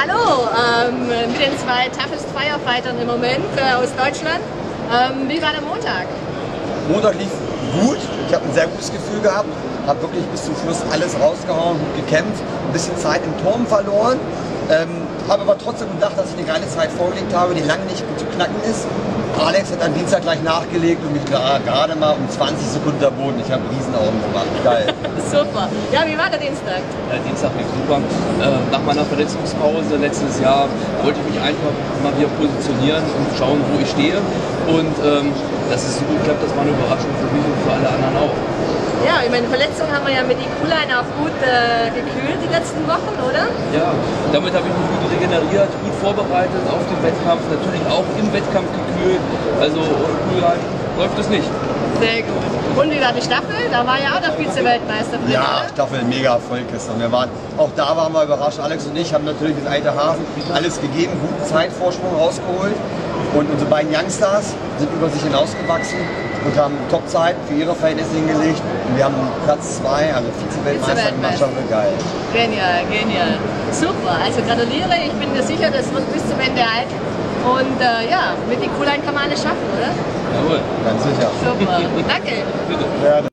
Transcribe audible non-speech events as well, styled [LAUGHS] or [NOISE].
Hallo, ähm, mit den zwei Toughest Firefightern im Moment äh, aus Deutschland. Ähm, wie war der Montag? Montag lief gut. Ich habe ein sehr gutes Gefühl gehabt. Habe wirklich bis zum Schluss alles rausgehauen, gut gekämpft. Ein bisschen Zeit im Turm verloren. Ähm, habe aber trotzdem gedacht, dass ich eine geile Zeit vorgelegt habe, die lange nicht gut zu knacken ist. Alex hat am Dienstag gleich nachgelegt und mich gerade mal um 20 Sekunden unterboten. Ich habe Riesenaugen gemacht. Geil. [LAUGHS] Super. Ja, wie war der Dienstag? Der Dienstag lief super. Äh, nach meiner Verletzungspause letztes Jahr wollte ich mich einfach mal wieder positionieren und schauen, wo ich stehe. Und ähm, dass es so gut klappt, das war eine Überraschung für mich und für alle anderen auch. Ja, ich meine, Verletzung haben wir ja mit die Q-Line auch gut äh, gekühlt letzten Wochen, oder? Ja, damit habe ich mich gut regeneriert, gut vorbereitet auf den Wettkampf, natürlich auch im Wettkampf gekühlt. Also ohne Q-Line läuft es nicht. Sehr gut. Und wie war die Staffel? Da war ja auch der Vize-Weltmeister drin. Ja, oder? Staffel mega Erfolg, Christian. Wir waren, auch da waren wir überrascht. Alex und ich haben natürlich mit Alte Hafen alles gegeben, guten Zeitvorsprung rausgeholt. Und unsere beiden Youngstars sind über sich hinausgewachsen und haben Topzeiten für ihre Verhältnisse hingelegt. Und wir haben Platz 2, also Vize-Weltmeister gemacht. Schon geil. Genial, genial. Super, also gratuliere. Ich bin mir sicher, das wird bis zum Ende halten. Und äh, ja, mit die Q-Line kann man alles schaffen, oder? Jawohl. Ganz sicher. Super. Danke. Bitte. Ja,